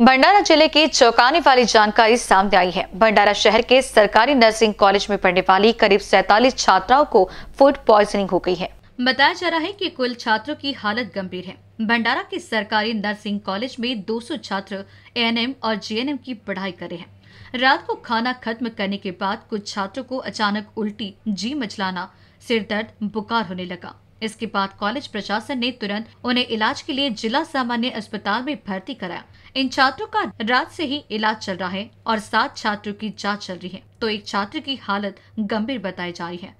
भंडारा ज़िले की चौंकाने वाली जानकारी सामने आई है। भंडारा शहर के सरकारी नर्सिंग कॉलेज में पढ़ने वाली करीब सैतालीस छात्राओं को फ़ूड पॉइजनिंग हो गई है। बताया जा रहा है कि कुल छात्रों की हालत गंभीर है। भंडारा के सरकारी नर्सिंग कॉलेज में 200 छात्र एएनएम और जीएनएम की पढ़ाई कर रहे हैं। रात को खाना खत्म करने के बाद कुछ छात्रों को अचानक उल्टी, जी मचलाना, सिर दर्द, बुखार होने लगा। इसके बाद कॉलेज प्रशासन ने तुरंत उन्हें इलाज के लिए जिला सामान्य अस्पताल में भर्ती कराया। इन छात्रों का रात से ही इलाज चल रहा है और सात छात्रों की जाँच चल रही है। तो एक छात्र की हालत गंभीर बताई जा रही है।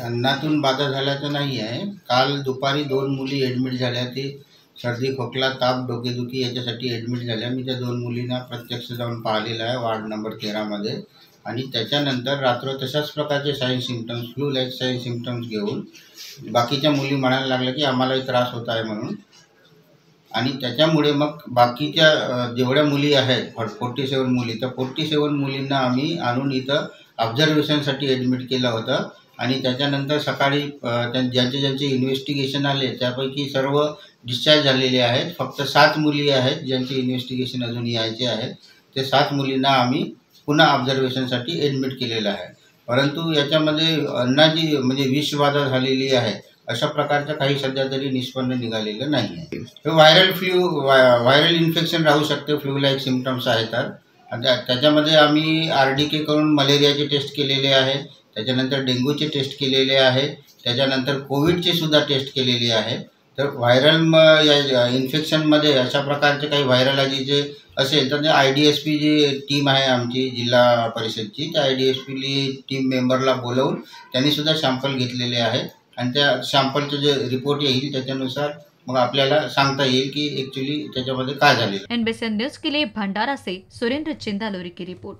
अन्नातून बाधा झाल्याचं नाही आहे काल दुपारी दोन मुली झाल्या ते सर्दी, खोकला, ताप, डोकेदुखी याच्यासाठी ॲडमिट झाल्या. मी दोन मुलींना प्रत्यक्ष जाऊन आहे, वार्ड नंबर तेरामध्ये. आणि त्याच्यानंतर रात्र तशाच प्रकारचे sign symptoms flu like sign symptoms घेऊन बाकीच्या मुली म्हणायला लागल्या की आम्हालाही त्रास होत आहे म्हणून. आणि त्याच्यामुळे मग बाकीच्या जेवढ्या मुली आहेत फोर्टी सेवन मुली तर फोर्टी सेवन मुलींना आम्ही आणून इथं ऑब्झर्वेशनसाठी ॲडमिट केलं होतं. आणि त्याच्यानंतर सकाळी त्यां ज्यांचे ज्यांचे इन्व्हेस्टिगेशन आले त्यापैकी सर्व डिस्चार्ज झालेले आहेत. फक्त सात मुली आहेत ज्यांचे इन्व्हेस्टिगेशन अजून यायचे आहेत. ते सात मुलींना आम्ही पुन्हा ऑब्झर्वेशनसाठी ॲडमिट केलेलं आहे. परंतु याच्यामध्ये अन्नाची म्हणजे विषबाधा झालेली आहे, अशा प्रकारचं काही सध्या तरी निष्पन्न निघालेलं नाही हे व्हायरल फ्लू व्हायरल इन्फेक्शन राहू शकते फ्लू लाईक सिम्टम्स आहे तर आणि त्या- त्याच्यामध्ये आम्ही आर डी के करून मलेरियाचे टेस्ट केलेले आहे. त्याच्यानंतर डेंग्यूचे टेस्ट केलेले आहे. त्याच्यानंतर कोविडचे सुद्धा टेस्ट केलेले आहे. तर व्हायरल म या इन्फेक्शनमध्ये अशा प्रकारचे काही व्हायरॉलॉजीचे असेल तर ते आय डी एस पी जी टीम आहे आमची जिल्हा परिषदची त्या I D S P team मेंबरला बोलवून त्यांनीसुद्धा सॅम्पल घेतलेले आहे आणि त्या शॅम्पलचं जे रिपोर्ट येईल त्याच्यानुसार मग आपल्याला सांगता येईल की ॲक्च्युली त्याच्यामध्ये काय झालेलं आहे. एनबीसी न्यूज के लिए भंडारा से सुरेंद्र चिंदालोरी की रिपोर्ट